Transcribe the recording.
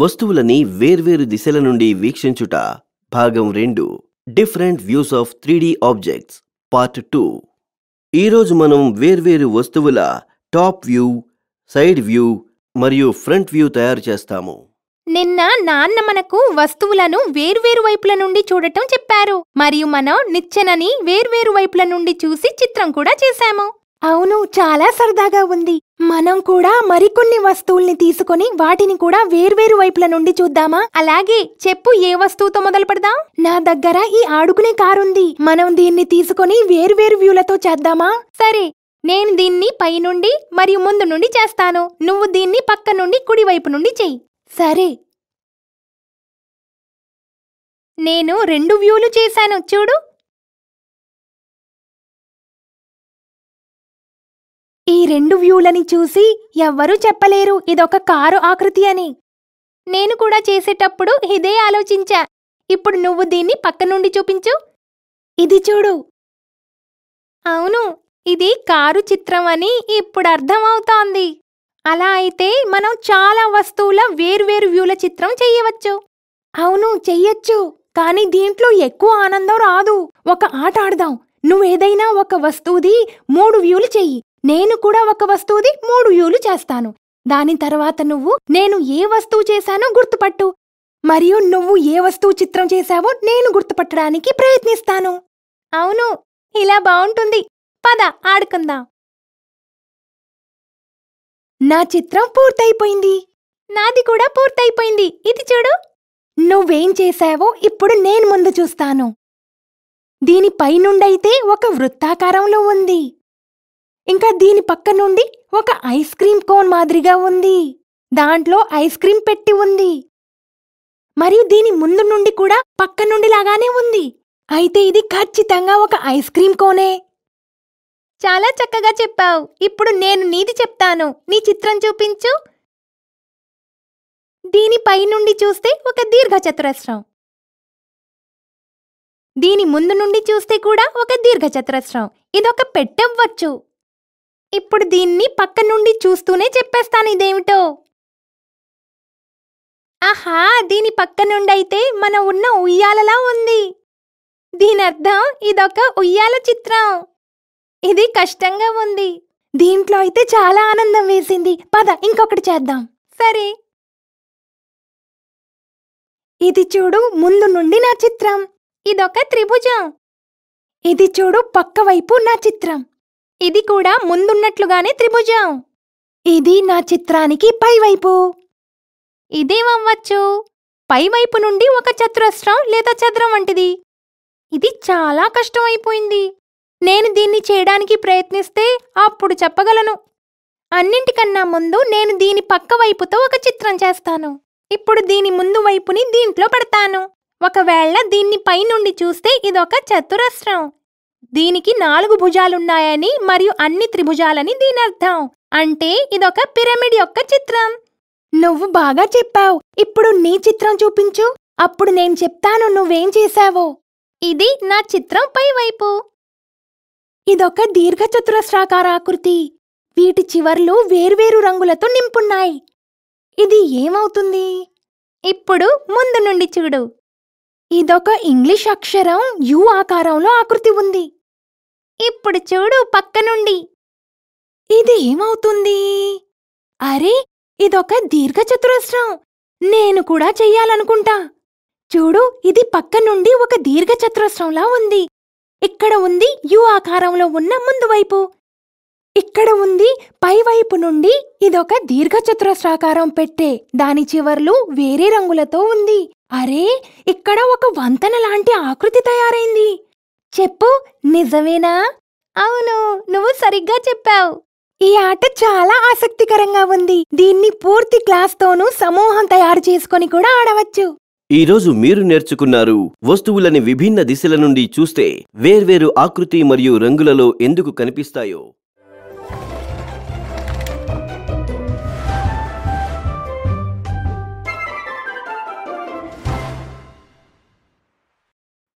వస్తువులని వేర్వేరు దిశల నుండి వీక్షించుట. భాగం రెండు. Different views of three objects part two ఈరోజు మనం వేర్వేరు వస్తువుల టాప్ వ్యూ సైడ్ వ్యూ మరియు ఫ్రంట్ వ్యూ తయారు చేస్తాము. నిన్న నాన్న మనకు వస్తువులను వేర్వేరు వైపుల నుండి చూడటం చెప్పారు. మరియు మనం నిచ్చెనని వేర్వేరు వైపుల నుండి చూసి చిత్రం కూడా చేశాము. అవును చాలా సరదాగా ఉంది. మనం కూడా మరికొన్ని వస్తువుల్ని తీసుకొని వాటిని కూడా వేర్వేరు వైపుల నుండి చూద్దామా? అలాగే చెప్పు ఏ వస్తువుతో మొదలు పెడదాం? నా దగ్గర ఈ ఆడుకునే కారుంది మనం దీన్ని తీసుకొని వేర్వేరు వ్యూలతో చేద్దామా? సరే నేను దీన్ని పైనుండి మరియు ముందు నుండి చేస్తాను. నువ్వు దీన్ని పక్క నుండి కుడివైపు నుండి చెయ్యి. సరే. నేను రెండు వ్యూలు చేశాను. చూడు. రెండు వ్యూలని చూసి ఎవ్వరూ చెప్పలేరు. ఇదొక కారు ఆకృతి అని. నేను కూడా చేసేటప్పుడు ఇదే ఆలోచించా. ఇప్పుడు నువ్వు దీన్ని పక్క నుండి చూపించు. ఇది చూడు. అవును ఇది కారు చిత్రం అని ఇప్పుడు అర్థమవుతోంది. అలా అయితే మనం చాలా వస్తువుల వేర్వేరు వ్యూల చిత్రం చెయ్యవచ్చు అవును చెయ్యొచ్చు. కానీ దీంట్లో ఎక్కువ ఆనందం రాదు. ఒక ఆట ఆడదాం. నువ్వేదైనా ఒక వస్తువుది మూడు వ్యూలు చెయ్యి. నేను కూడా ఒక వస్తువుది మూడు యూలు చేస్తాను. దాని తర్వాత నువ్వు నేను ఏ వస్తువు చేశానో గుర్తుపట్టు. మరియు నువ్వు ఏ వస్తువు చిత్రం చేశావో నేను గుర్తుపట్టడానికి ప్రయత్నిస్తాను. అవును ఇలా బావుంటుంది. పద ఆడుకుందాం. నా చిత్రం పూర్తయిపోయింది. నాది కూడా పూర్తయిపోయింది. ఇది చూడు. నువ్వేం చేశావో ఇప్పుడు నేను ముందు చూస్తాను. దీని పైనుండైతే ఒక వృత్తాకారంలో ఉంది. ఇంకా దీని పక్క నుండి ఒక ఐస్ క్రీమ్ కోన్ మాదిరిగా ఉంది. దాంట్లో ఐస్ క్రీమ్ పెట్టి ఉంది. మరియు దీని ముందు నుండి కూడా పక్క నుండి లాగానే ఉంది. అయితే ఇది ఖచ్చితంగా ఒక ఐస్ క్రీమ్ కోనే. చాలా చక్కగా చెప్పావు. ఇప్పుడు నేను నీది చెప్తాను. నీ చిత్రం చూపించు. దీనిపై నుండి చూస్తే ఒక దీర్ఘచతురస్రం. దీని ముందు నుండి చూస్తే కూడా ఒక దీర్ఘచతురస్రం. ఇదొక పెట్టవ్వచ్చు. ఇప్పుడు దీన్ని పక్క నుండి చూస్తూనే చెప్పేస్తాను ఇదేమిటో. ఆహా దీని పక్క నుండి అయితే మన ఉన్న ఉయ్యాలలా ఉంది. దీనర్థం ఇదొక ఉయ్యాల చిత్రం. ఇది కష్టంగా ఉంది. దీంట్లో అయితే చాలా ఆనందం వేసింది. పద ఇంకొకటి చేద్దాం. సరే. ఇది చూడు ముందు నుండి నా చిత్రం. ఇదొక త్రిభుజం. ఇది చూడు పక్క వైపు నా చిత్రం. ఇది కూడా ముందున్నట్లుగానే త్రిభుజం. ఇది నా చిత్రానికి పైవైపు. ఇదేమవ్వచ్చు పైవైపు నుండి ఒక చతురస్రం లేదా చదరం వంటిది. ఇది చాలా కష్టమైపోయింది. నేను దీన్ని చేయడానికి ప్రయత్నిస్తే అప్పుడు చెప్పగలను. అన్నింటికన్నా ముందు నేను దీని పక్క వైపుతో ఒక చిత్రం చేస్తాను. ఇప్పుడు దీని ముందు వైపుని దీంట్లో పెడతాను. ఒకవేళ దీన్ని పైనుండి చూస్తే ఇదొక చతురస్రం. దీనికి నాలుగు భుజాలున్నాయని మరియు అన్ని త్రిభుజాలని దీనర్థం. అంటే ఇదొక పిరమిడ్ యొక్క చిత్రం. నువ్వు బాగా చెప్పావు. ఇప్పుడు నీ చిత్రం చూపించు. అప్పుడు నేను చెప్తాను నువ్వేం చేశావో. ఇది నా చిత్రం పైవైపు. ఇదొక దీర్ఘచతురస్రాకార ఆకృతి. వీటి చివర్లు వేర్వేరు రంగులతో నింపున్నాయి. ఇది ఏమవుతుంది? ఇప్పుడు ముందు నుండి చూడు. ఇదొక ఇంగ్లీష్ అక్షరం యు ఆకారంలో ఆకృతి ఉంది. ఇప్పుడు చూడు పక్క నుండి ఇది ఏమవుతుంది? అరే ఇదొక దీర్ఘచతురస్రం. నేను కూడా చెయ్యాలనుకుంటా. చూడు ఇది పక్క నుండి ఒక దీర్ఘచతురస్రంలా ఉంది. ఇక్కడ ఉంది యు ఆకారంలో ఉన్న ముందు వైపు. ఇక్కడ ఉంది పైవైపు నుండి ఇదొక దీర్ఘచతురస్రాకారం పెట్టే. దాని చివర్లు వేరే రంగులతో ఉంది. అరే ఇక్కడ ఒక వంతెన లాంటి ఆకృతి తయారైంది. చెప్పు నిజమేనా? అవును నువ్వు సరిగ్గా చెప్పావు. ఈ ఆట చాలా ఆసక్తికరంగా ఉంది. దీన్ని పూర్తి క్లాస్తోనూ సమూహం తయారు చేసుకొని కూడా ఆడవచ్చు. ఈరోజు మీరు నేర్చుకున్నారు వస్తువులని విభిన్న దిశల నుండి చూస్తే వేర్వేరు ఆకృతి మరియు రంగులలో ఎందుకు కనిపిస్తాయో.